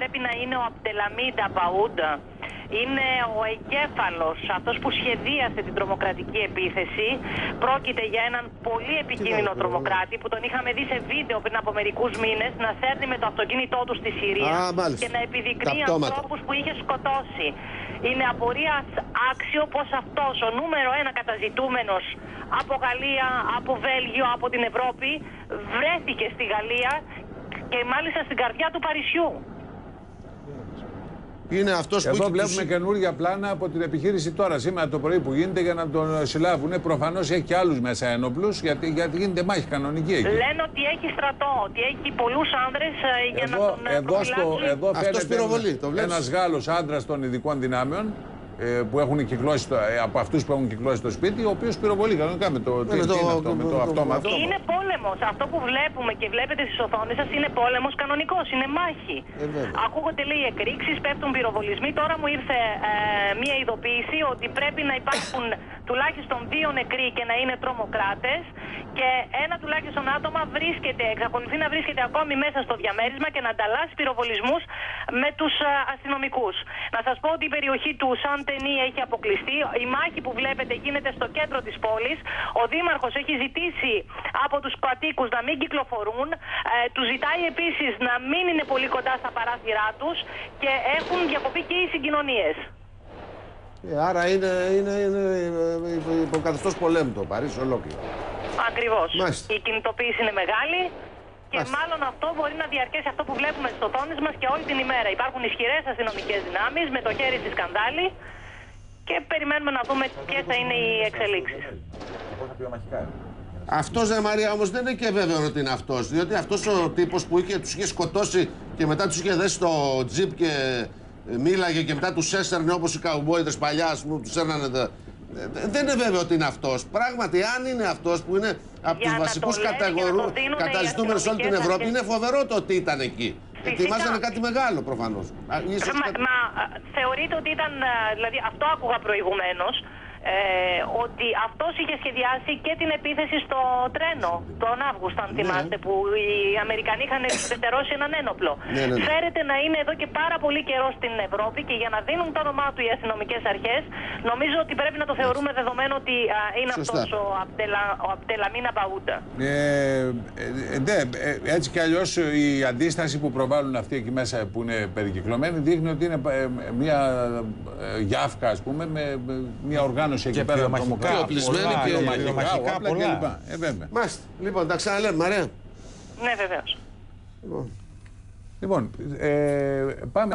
πρέπει να είναι ο Αμπτελαμίντα Μπαούντα. Είναι ο εγκέφαλος, αυτός που σχεδίασε την τρομοκρατική επίθεση. Πρόκειται για έναν πολύ επικίνδυνο τρομοκράτη που τον είχαμε δει σε βίντεο πριν από μερικούς μήνες να σέρνει με το αυτοκίνητό του στη Συρία Α, μάλιστα. και να επιδεικνύει Τα πτώματα. ανθρώπους που είχε σκοτώσει. Είναι απορίας άξιο πως αυτός ο νούμερο ένα καταζητούμενος από Γαλλία, από Βέλγιο, από την Ευρώπη βρέθηκε στη Γαλλία και μάλιστα στην καρδιά του Παρισιού. Είναι αυτός που Εδώ έχει βλέπουμε τους- καινούργια πλάνα από την επιχείρηση τώρα, σήμερα το πρωί που γίνεται για να τον συλλάβουν. Προφανώς έχει και άλλους μέσα ένοπλους, γιατί, γιατί γίνεται μάχη κανονική εκεί. Λένε ότι έχει στρατό, ότι έχει πολλούς άνδρες για να Εδώ, τον ε, εδώ, στο, προφυλάξουν. εδώ Αυτός φαίνεται πυροβολεί, το βλέπεις; ένας Γάλλος άντρας των ειδικών δυνάμεων ε, που έχουν κυκλώσει, το- ε, από αυτούς που έχουν κυκλώσει το σπίτι, ο οποίος πυροβολεί κανονικά με το, τι, με τι το- είναι αυτό, με το το- αυτόματο. Είναι πόλεμος. Αυτό που βλέπουμε και βλέπετε στις οθόνες σας είναι πόλεμος κανονικός. Είναι μάχη. Ε, βέβαια. Ακούγονται λέει εκρήξεις, πέφτουν πυροβολισμοί. Τώρα μου ήρθε ε, μία ειδοποίηση ότι πρέπει να υπάρχουν τουλάχιστον δύο νεκροί και να είναι τρομοκράτες. Και ένα τουλάχιστον άτομα βρίσκεται, εξακολουθεί να βρίσκεται ακόμη μέσα στο διαμέρισμα και να ανταλλάσσει πυροβολισμούς με τους αστυνομικούς. Να σας πω ότι η περιοχή του Σαν Τενί έχει αποκλειστεί. Η μάχη που βλέπετε γίνεται στο κέντρο της πόλης. Ο Δήμαρχος έχει ζητήσει από τους κατοίκους να μην κυκλοφορούν. Ε, τους ζητάει επίσης να μην είναι πολύ κοντά στα παράθυρά τους και έχουν διακοπεί και οι συγκοινωνίες. Ε, άρα είναι, είναι, είναι ε, υποκαθεστώς πολέμου το Παρίσι ολόκληρο. Ακριβώς. Μάλιστα. Η κινητοποίηση είναι μεγάλη. Και Μάλιστα. μάλλον αυτό μπορεί να διαρκέσει αυτό που βλέπουμε στι οθόνε μας και όλη την ημέρα. Υπάρχουν ισχυρές αστυνομικές δυνάμεις με το χέρι στη σκανδάλη και περιμένουμε να δούμε ποιες θα είναι οι εξελίξεις. Αυτός δε Μαρία όμως δεν είναι και βέβαιο ότι είναι αυτός. Διότι αυτός ο τύπος που είχε, τους είχε σκοτώσει και μετά τους είχε δέσει στο τζιπ και ε, μίλαγε και μετά τους έσαιρνε όπως οι καουμπόιδε παλιά, ας πούμε, τους έρνανε. τα- Ε, Δεν είναι βέβαιο ότι είναι αυτός. Πράγματι, αν είναι αυτός που είναι από Για τους να βασικούς το λένε και να το δίνουν οι καταζητούμενου σε όλη την αστυνομικές Ευρώπη, αρχές. είναι φοβερό το ότι ήταν εκεί. Φυσικά. Ετοιμάζανε κάτι μεγάλο προφανώς. Μα, μα α, θεωρείτε ότι ήταν, α, δηλαδή αυτό άκουγα προηγουμένως, ε, ότι αυτός είχε σχεδιάσει και την επίθεση στο τρένο τον Αύγουστο, αν θυμάστε, που οι Αμερικανοί είχαν εξωτερώσει έναν ένοπλο. Ναι, ναι, ναι. Φέρεται να είναι εδώ και πάρα πολύ καιρό στην Ευρώπη και για να δίνουν το όνομά του οι αστυνομικέ αρχές, νομίζω ότι πρέπει να το θεωρούμε δεδομένο ότι α, είναι Σωστά. αυτός ο, Απτελα, ο Απτελαμίνα Μπαούντα. Ε, ε, ναι, ε, έτσι κι αλλιώς η αντίσταση που προβάλλουν αυτοί εκεί μέσα που είναι περικυκλωμένοι δείχνει ότι είναι ε, μια ε, γιάφκα, ας πούμε, με, με μια οργάνωση εκεί Και πέρα. πυρομαχικά, τρομοκράτη, και οπλισμένη πολλά, και πυρομαχικά, πυρομαχικά όπλα πολλά. κλπ. Ε, βέβαια. Μάλιστα. Λοιπόν, τα ξαναλέμε, Μαρία. Ναι, βεβαίως. Λοιπόν, ε, πάμε